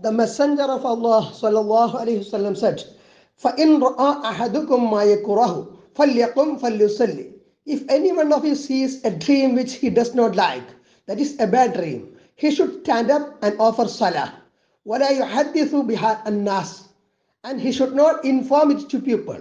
The Messenger of Allah sallallahu said, فَإِنْ رَأَى أَحَدُكُمْ مَا يَكُرَهُ فَلْيَقُمْ فَلْيُسَلِّ If any one of you sees a dream which he does not like, that is a bad dream, he should stand up and offer salah. وَلَا يُحَدِّثُ بِهَا النَّاسِ And he should not inform it to people.